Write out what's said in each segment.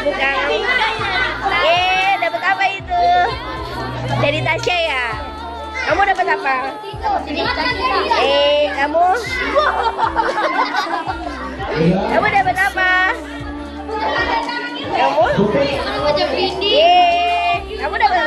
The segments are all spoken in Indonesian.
Daun ibu kamu. Eh, dapat apa itu? Dari Tasya ya? Kamu dapat apa? Eh, kamu? Kamu dapat apa? Kamu? Eh, kamu dapat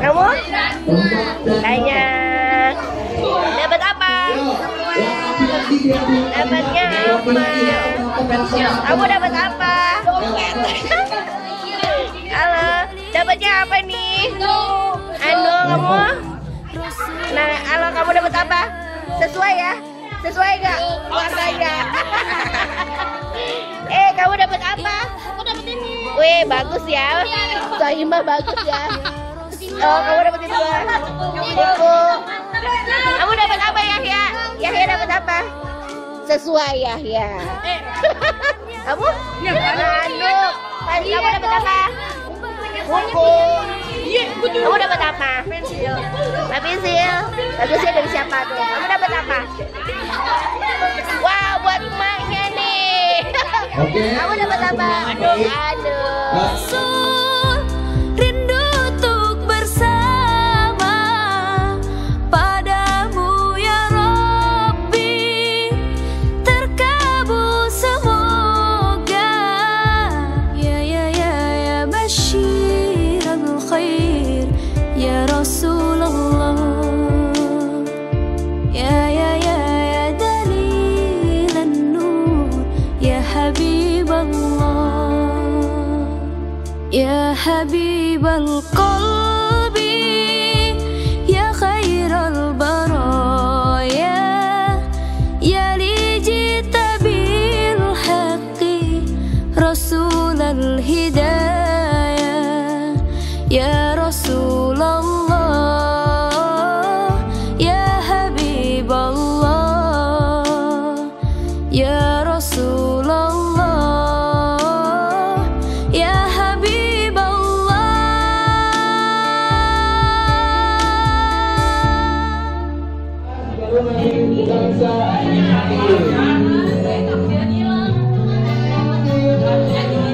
Kamu? Tanya. Dapat apa? Dapatnya apa? Kamu dapat apa? Halo, dapatnya apa nih? Anu, kamu? Nah, halo, kamu dapat apa? Sesuai ya? Sesuai gak puasanya? eh, kamu dapat apa? Aku dapat ini. Wih, bagus ya. Sohimah bagus ya. Oh, kamu dapat itu. Kamu dapat apa Yahya? Yahya dapat apa? Sesuai Yahya. kamu? Anu. Kamu dapat apa? Buku. Kamu dapat apa? Pensil. Pensil. Bagusnya dari siapa tuh? Kamu dapat apa? Wah, buat emaknya nih. Oke. Kamu dapat apa? Aduh. vầng con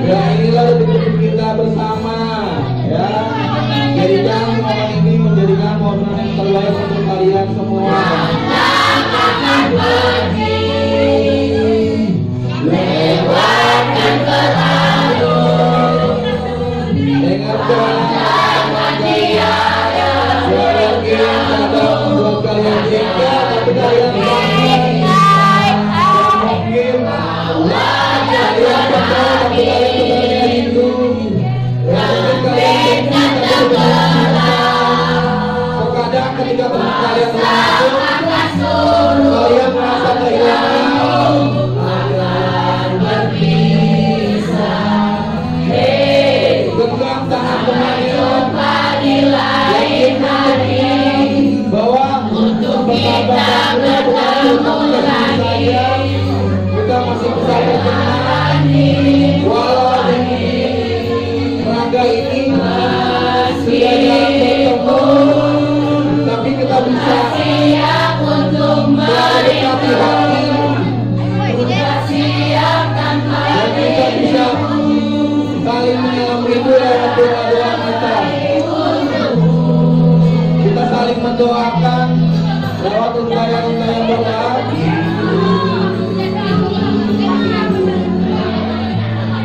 Ya inilah detik kita bersama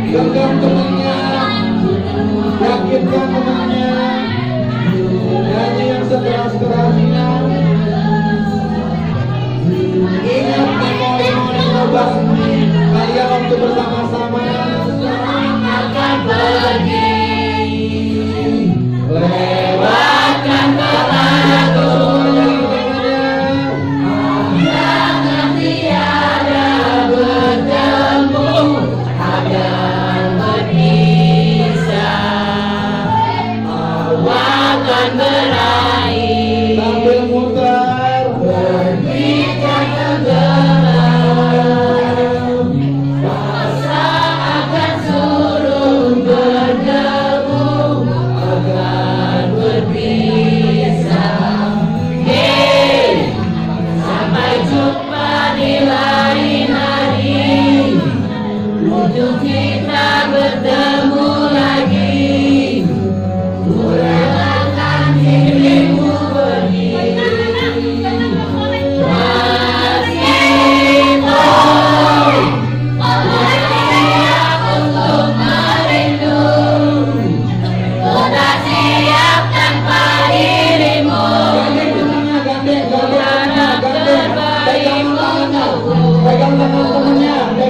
Genggam temannya, yang sekeras-kerasnya.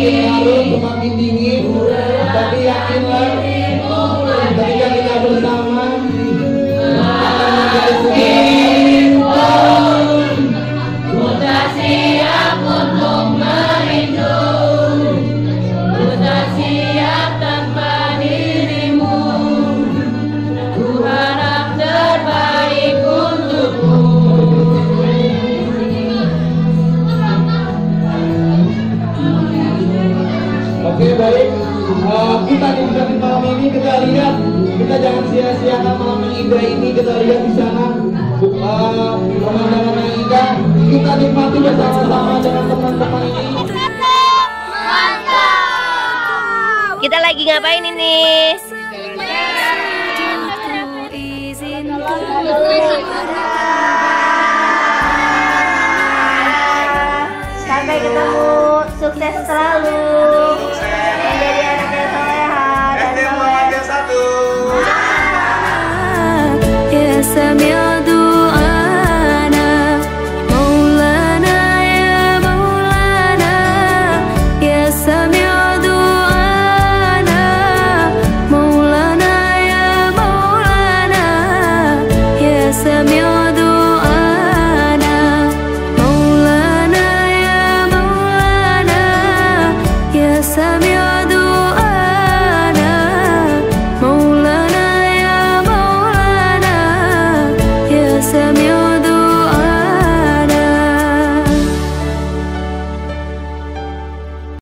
makin larut semakin dingin, tapi yakinlah ketika kita bersama akan menjadi kita di di malam ini kita lihat kita jangan sia-siakan malam yang indah ini kita lihat di sana pemandangan yang indah kita nikmati bersama-sama dengan teman-teman ini. Kita lagi ngapain ini? Sampai ketemu, sukses selalu. semia